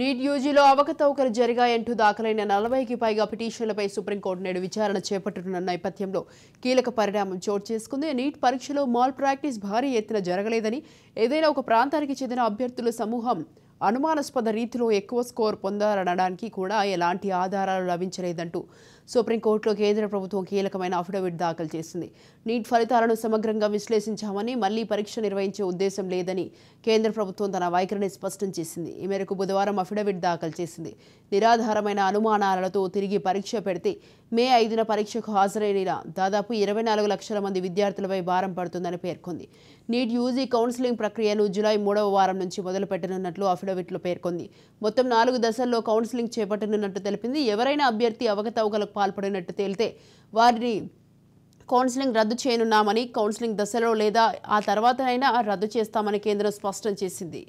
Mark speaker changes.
Speaker 1: Neat యూజీలో అవకతవకలు జరిగాయంటూ దాఖలైన నలభైకి పైగా పిటిషన్లపై సుప్రీంకోర్టు నేడు విచారణ చేపట్టనున్న నేపథ్యంలో కీలక పరిణామం చోటు చేసుకుంది. నీట్ పరీక్షలో మాల్ ప్రాక్టీస్ భారీ ఎత్తున జరగలేదని ఏదైనా ఒక ప్రాంతానికి చెందిన అభ్యర్థుల సమూహం అనుమానాస్పద రీతిలో ఎక్కువ స్కోర్ పొందారనడానికి కూడా ఎలాంటి ఆధారాలు లభించలేదంటూ సుప్రీంకోర్టులో కేంద్ర ప్రభుత్వం కీలకమైన అఫిడవిట్ దాఖలు చేసింది. నీట్ ఫలితాలను సమగ్రంగా విశ్లేషించామని మళ్ళీ పరీక్ష నిర్వహించే ఉద్దేశం లేదని కేంద్ర ప్రభుత్వం తన వైఖరిని స్పష్టం చేసింది. ఈ మేరకు బుధవారం అఫిడవిట్ దాఖలు చేసింది. నిరాధారమైన అనుమానాలతో తిరిగి పరీక్ష పెడితే మే ఐదున పరీక్షకు హాజరైన దాదాపు ఇరవై నాలుగు లక్షల మంది విద్యార్థులపై భారం పడుతుందని పేర్కొంది. నీట్ యూజీ కౌన్సిలింగ్ ప్రక్రియను జులై మూడవ వారం నుంచి మొదలు అఫిడవిట్ అఫిడవిట్లో పేర్కొంది. మొత్తం నాలుగు దశల్లో కౌన్సిలింగ్ చేపట్టనున్నట్టు తెలిపింది. ఎవరైనా అభ్యర్థి అవకతవకలకు పాల్పడినట్టు తేలితే వారిని కౌన్సిలింగ్ రద్దు చేయనున్నామని కౌన్సిలింగ్ దశలో లేదా ఆ తర్వాతనైనా రద్దు చేస్తామని కేంద్రం స్పష్టం చేసింది.